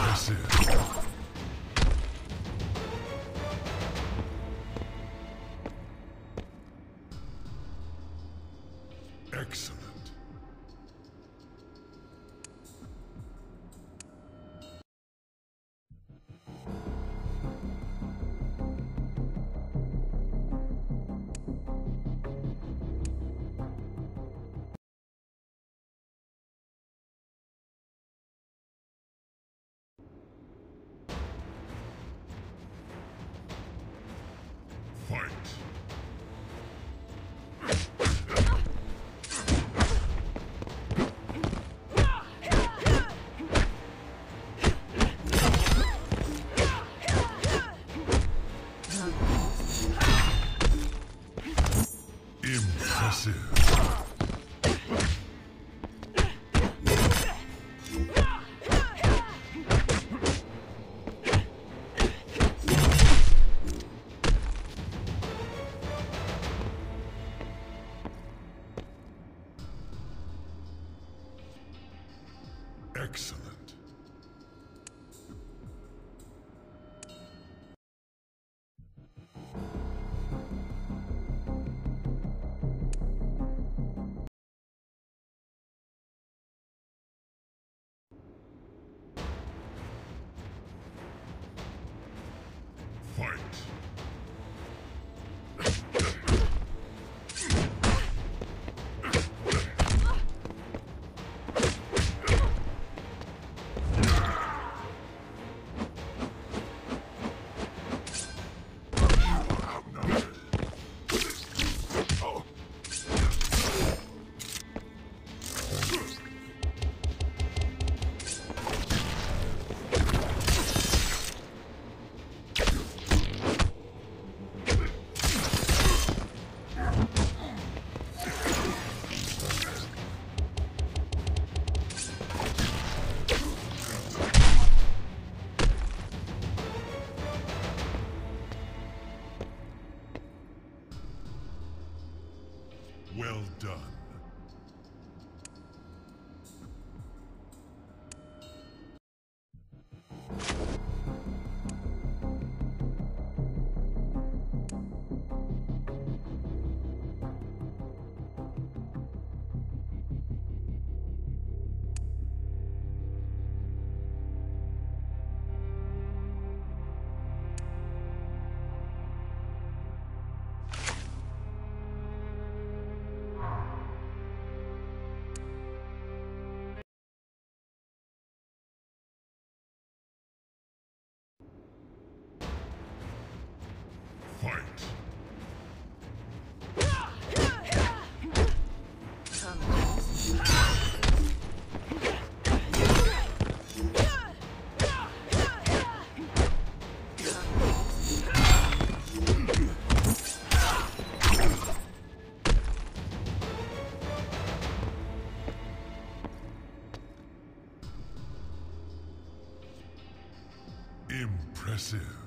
Impressive. Well done. Impressive.